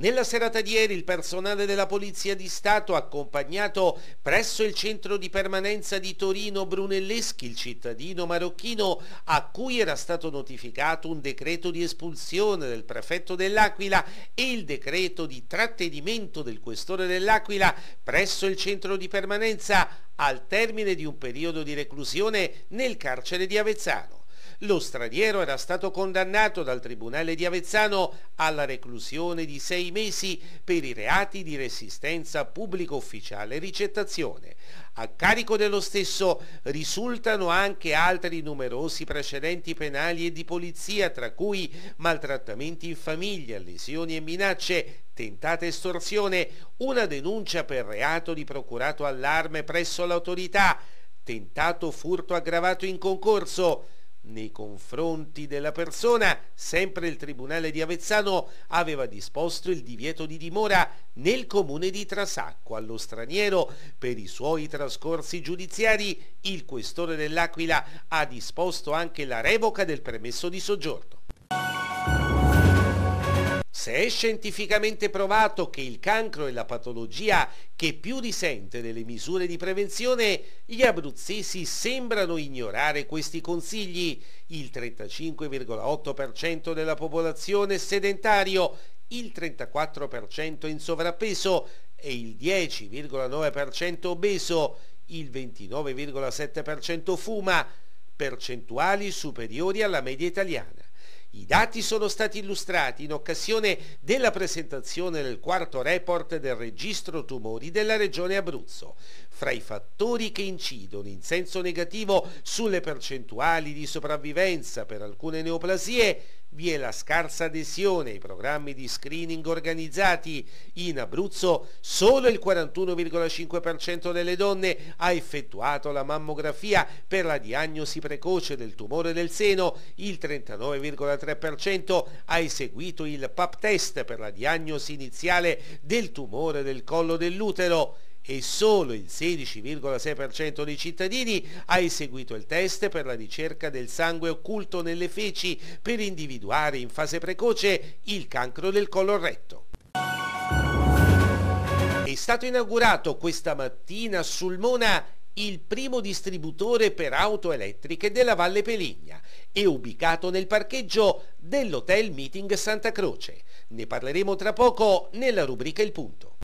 Nella serata di ieri il personale della Polizia di Stato accompagnato presso il centro di permanenza di Torino Brunelleschi, il cittadino marocchino a cui era stato notificato un decreto di espulsione del prefetto dell'Aquila e il decreto di trattenimento del questore dell'Aquila presso il centro di permanenza al termine di un periodo di reclusione nel carcere di Avezzano. Lo straniero era stato condannato dal Tribunale di Avezzano alla reclusione di sei mesi per i reati di resistenza pubblico ufficiale e ricettazione. A carico dello stesso risultano anche altri numerosi precedenti penali e di polizia, tra cui maltrattamenti in famiglia, lesioni e minacce, tentata estorsione, una denuncia per reato di procurato allarme presso l'autorità, tentato furto aggravato in concorso, nei confronti della persona, sempre il Tribunale di Avezzano aveva disposto il divieto di dimora nel comune di Trasacco allo straniero. Per i suoi trascorsi giudiziari il questore dell'Aquila ha disposto anche la revoca del permesso di soggiorno. Se è scientificamente provato che il cancro è la patologia che più risente delle misure di prevenzione, gli abruzzesi sembrano ignorare questi consigli. Il 35,8% della popolazione è sedentario, il 34% in sovrappeso e il 10,9% obeso, il 29,7% fuma, percentuali superiori alla media italiana. I dati sono stati illustrati in occasione della presentazione del quarto report del registro tumori della regione Abruzzo. Fra i fattori che incidono in senso negativo sulle percentuali di sopravvivenza per alcune neoplasie vi è la scarsa adesione ai programmi di screening organizzati. In Abruzzo solo il 41,5% delle donne ha effettuato la mammografia per la diagnosi precoce del tumore del seno, il 39,3% ha eseguito il PAP test per la diagnosi iniziale del tumore del collo dell'utero e solo il 16,6% dei cittadini ha eseguito il test per la ricerca del sangue occulto nelle feci per individuare in fase precoce il cancro del collo retto. È stato inaugurato questa mattina a Sulmona il primo distributore per auto elettriche della Valle Peligna e ubicato nel parcheggio dell'Hotel Meeting Santa Croce. Ne parleremo tra poco nella rubrica Il Punto.